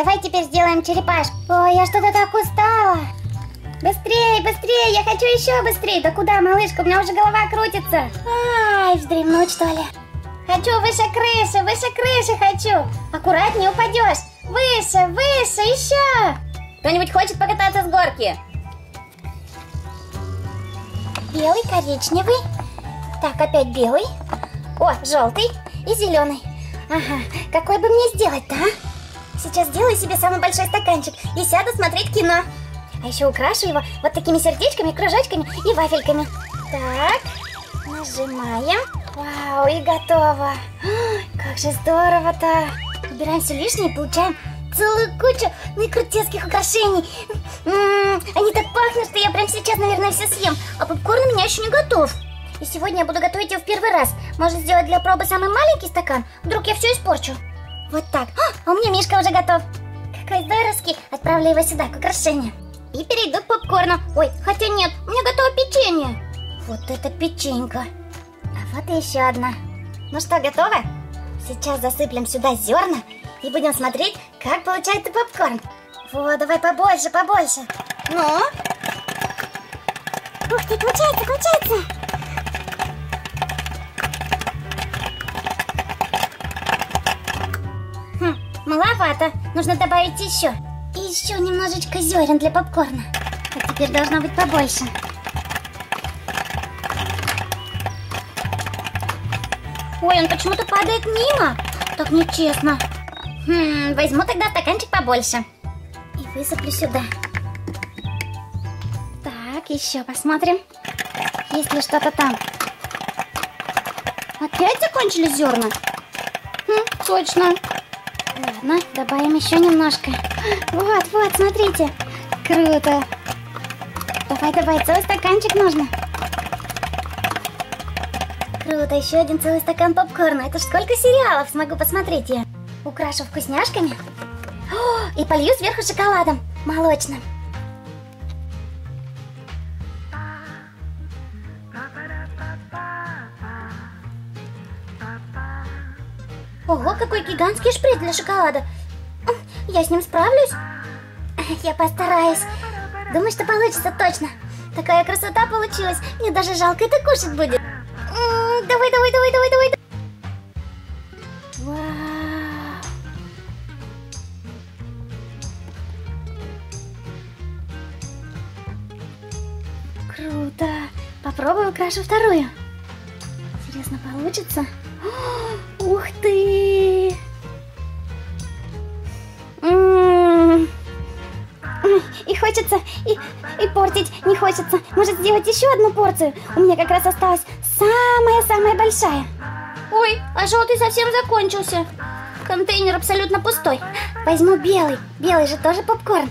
давай теперь сделаем черепашку. Ой, я что-то так устала. Быстрее, быстрее, я хочу еще быстрее. Да куда, малышка, у меня уже голова крутится. Ай, вздремнуть что ли? Хочу выше крыши, выше крыши хочу. Аккуратнее упадешь. Выше, выше, еще. Кто-нибудь хочет покататься с горки? Белый, коричневый. Так, опять белый. О, желтый и зеленый. Ага, какой бы мне сделать-то, а? Сейчас сделаю себе самый большой стаканчик и сяду смотреть кино. А еще украшу его вот такими сердечками, кружочками и вафельками. Так, нажимаем. Вау, и готово. Как же здорово-то. Убираем все лишнее и получаем целую кучу наикрутецких украшений. М -м -м, они так пахнут, что я прям сейчас, наверное, все съем. А попкорн у меня еще не готов. И сегодня я буду готовить его в первый раз. Может сделать для пробы самый маленький стакан? Вдруг я все испорчу. Вот так. А, у меня Мишка уже готов. Какой здоровский. Отправлю его сюда, к украшению. И перейду к попкорну. Ой, хотя нет, у меня готово печенье. Вот это печенька. А вот и еще одна. Ну что, готово? Сейчас засыплем сюда зерна и будем смотреть, как получается попкорн. Вот, давай побольше, побольше. Ну? Ух ты, получается, получается. Маловато. Нужно добавить еще. И еще немножечко зерен для попкорна. А теперь должно быть побольше. Ой, он почему-то падает мимо. Так нечестно. Хм, возьму тогда стаканчик побольше. И высыплю сюда. Так, еще посмотрим. Есть ли что-то там. Опять закончились зерна? Хм, точно. Добавим еще немножко. Вот, вот, смотрите. Круто. Давай, давай, целый стаканчик нужно. Круто, еще один целый стакан попкорна. Это ж сколько сериалов смогу посмотреть я. Украшу вкусняшками. О, и полью сверху шоколадом молочным. Ого, какой гигантский шприц для шоколада. Я с ним справлюсь? Я постараюсь. Думаю, что получится точно. Такая красота получилась. Мне даже жалко это кушать будет. Давай, давай, давай, давай, давай. Круто. Попробую украшу вторую. Интересно, получится? Ух ты! Хочется, и, и портить не хочется. Может сделать еще одну порцию? У меня как раз осталась самая-самая большая. Ой, а желтый совсем закончился. Контейнер абсолютно пустой. Возьму белый. Белый же тоже попкорн.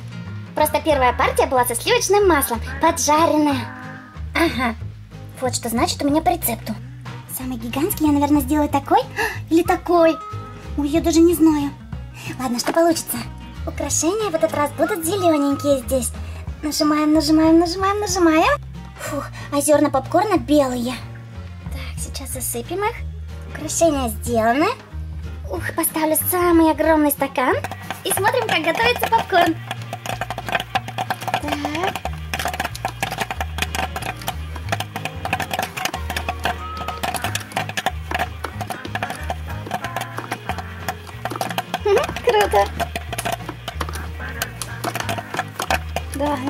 Просто первая партия была со сливочным маслом, поджаренная. Ага. Вот что значит у меня по рецепту. Самый гигантский я, наверное, сделаю такой или такой. Ой, я даже не знаю. Ладно, что получится. Украшения в этот раз будут зелененькие здесь. Нажимаем, нажимаем, нажимаем, нажимаем. Фух, а зерна попкорна белые. Так, сейчас засыпем их. Украшения сделаны. Ух, поставлю самый огромный стакан. И смотрим, как готовится попкорн. Так. Круто.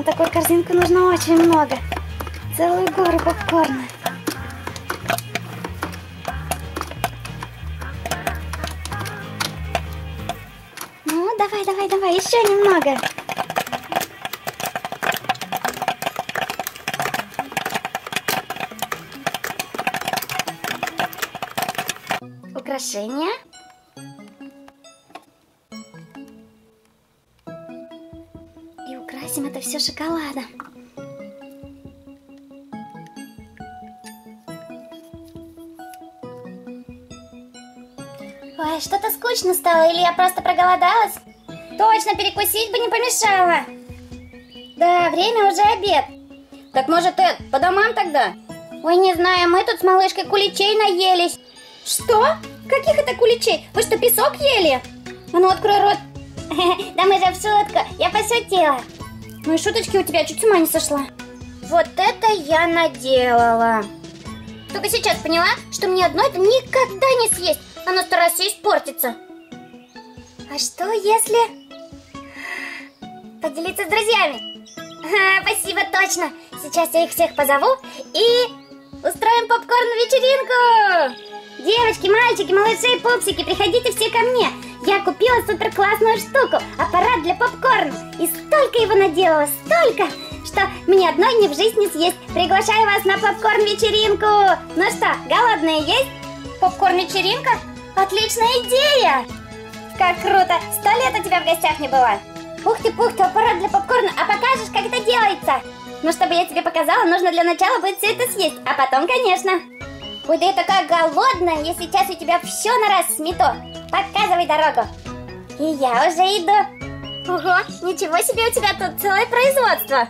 На такую корзинку нужно очень много. Целую гору попкорна. Ну, давай, давай, давай, еще немного. Украшения. Украсим это все шоколадом. Ой, что-то скучно стало, или я просто проголодалась? Точно, перекусить бы не помешало. Да, время уже обед. Так может, Эд, по домам тогда? Ой, не знаю, мы тут с малышкой куличей наелись. Что? Каких это куличей? Вы что, песок ели? А ну, открой рот. Да мы же в шутку, я пошутила. Ну и шуточки у тебя чуть с ума не сошла. Вот это я наделала. Только сейчас поняла, что мне одно это никогда не съесть. Оно сто раз все испортится. А что если... Поделиться с друзьями? А, спасибо, точно. Сейчас я их всех позову и устроим попкорн-вечеринку. Девочки, мальчики, малыши и пупсики, приходите все ко мне. Я купила супер классную штуку, аппарат для попкорна. И столько его наделала, столько, что мне одной не в жизни съесть. Приглашаю вас на попкорн-вечеринку. Ну что, голодные есть? Попкорн-вечеринка? Отличная идея! Как круто! Сто лет у тебя в гостях не было. Ух ты, пух ты, аппарат для попкорна, а покажешь, как это делается? Ну, чтобы я тебе показала, нужно для начала будет все это съесть, а потом, конечно. Ой, я такая голодная, я сейчас у тебя все на раз смету. Показывай дорогу. И я уже иду. Ого, ничего себе у тебя тут целое производство.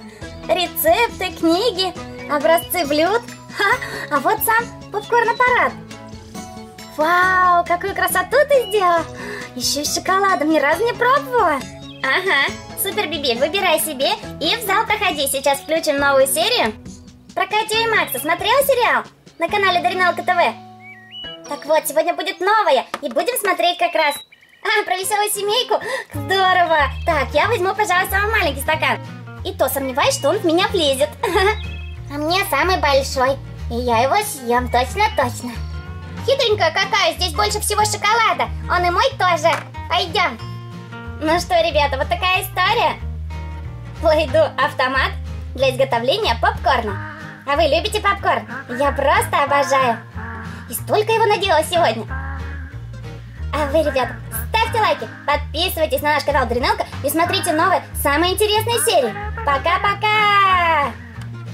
Рецепты, книги, образцы блюд. Ха, а вот сам попкорн-аппарат. Вау, какую красоту ты сделала. Еще и шоколадом ни разу не пробовала. Ага, супер, Биби, выбирай себе и в зал проходи. Сейчас включим новую серию. Про Катю и Макса смотрел сериал? На канале Дариналка ТВ. Так вот, сегодня будет новая, и будем смотреть как раз. А, про веселую семейку? Здорово! Так, я возьму, пожалуйста, самый маленький стакан. И то сомневаюсь, что он в меня влезет. А мне самый большой. И я его съем, точно-точно. Хитренькая какая, здесь больше всего шоколада. Он и мой тоже. Пойдем. Ну что, ребята, вот такая история. Войду автомат для изготовления попкорна. А вы любите попкорн? Я просто обожаю. И столько его надела сегодня. А вы, ребята, ставьте лайки, подписывайтесь на наш канал Дренелка и смотрите новые, самые интересные серии. Пока-пока!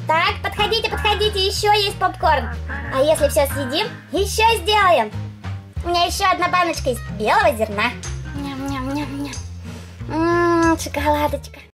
Так, подходите, подходите, еще есть попкорн. А если все съедим, еще сделаем. У меня еще одна баночка из белого зерна. Ням-ням-ням-ням. Ммм, шоколадочка.